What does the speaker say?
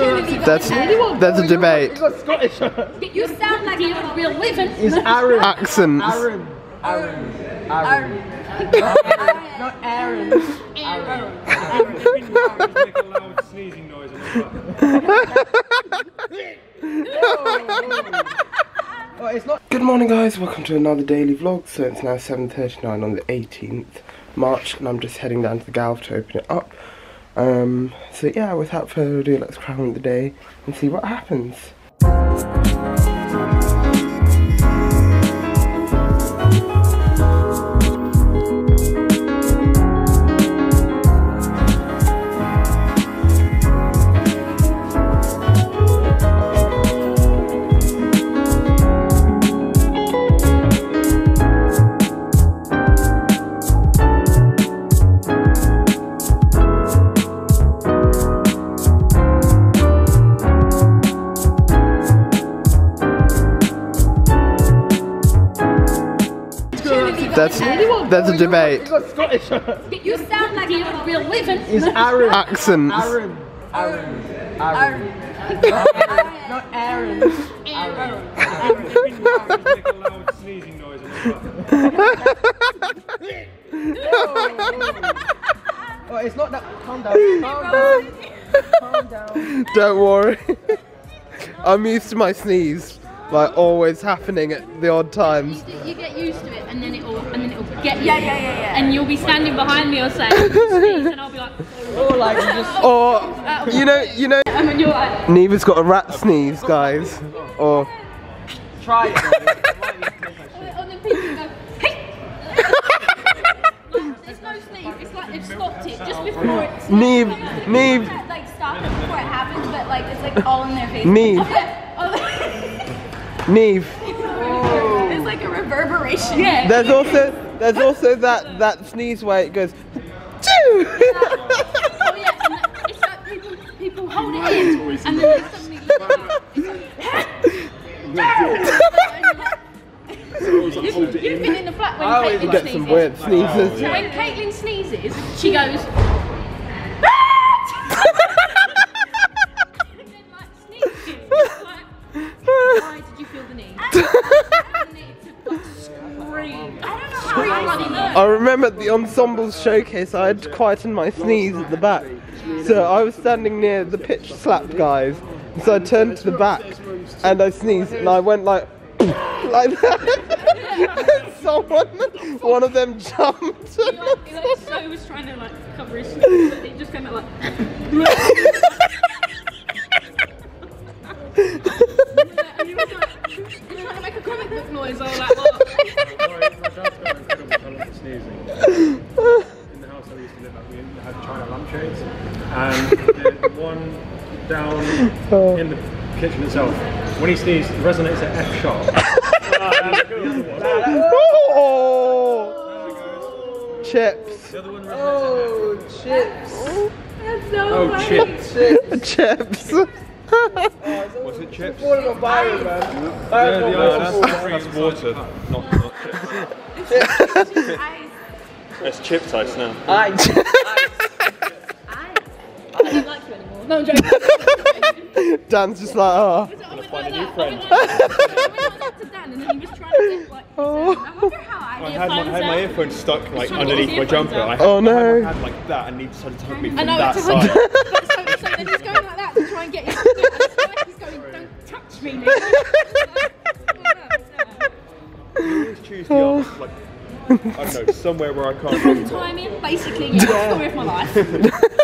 That's that's a debate. You sound like you're real living. It's Aaron. Accents. Aaron. Aaron. Aaron. Not Aaron. Make a loud sneezing noise on the. Good morning guys, welcome to another daily vlog. So it's now 7.39 on the 18th March and I'm just heading down to the Galv to open it up. Um, so yeah, without further ado, let's on the day and see what happens. That's that's a debate. You sound like you're real living. It's Aaron. Accents. Aaron. Aaron. Aaron. Not Aaron. Make a loud sneezing noise Oh, it's not that. Calm down. Calm down. Calm down. Don't worry. I'm used to my sneeze, like always happening at the odd times. You, you get used to it, and then it'll, and then yeah, yeah, yeah, yeah. And you'll be standing behind me or saying, sneeze, and I'll be like, Oh, like you just. Oh, or oh, oh, you know, you know, and then you're like, Neva's got a rat sneeze, guys. Or Try it. and then people go, hey. like, there's no sneeze. It's like stopped it just before it. Neve, Neve, Like stop before it happens, but like it's like all in their face. Neve. Oh, Neve. it's like a reverberation. Yeah. There's also there's also that that sneeze where it goes. Choo! Oh yeah, and that- it's like people, people hold it in, and then they suddenly look up. It's like, You've, you've been in the flat when I always Caitlin Get sneezes. some weird sneezes. So when Caitlin sneezes, she goes. and then like sneezes. It's like, why did you feel the need? the need to like, scream. I don't know how. I remember at the ensembles showcase, I had to quieten my sneeze at the back. So I was standing near the pitch slap guys. So I turned to the back and I sneezed and I went like like that. And someone, one of them jumped. He like, he like so was trying to like cover his sneeze, but it just came out like. and he was like, he was trying to make a comic book noise. I was like, down in the kitchen itself, when he sneezed, it resonates at F sharp. Oh, chips, The other one resonates Oh, chips. That's so Oh, funny. chips. chips. Was it chips? Falling on Byron, man. Yeah, Byron the got ice. waterfall. That's water, not, not chips. Ice. It's chips ice now. Ice. I don't like you anymore. No, I'm joking. Dan's just like, oh. find a new friend. I went up to Dan and then he was trying to get like. Oh. I wonder how I, I had my, I had my earphones stuck like trying to get underneath my jumper. out. I had, Oh, no. I had my hand like that and he decided to hug me from I know, that it's side. so, so then he's going like that to try and get his foot, and it's like he's going, don't touch me, Nick. always choose the arms, like, I don't know, somewhere where I can't. Timing, basically, yeah, story of my life.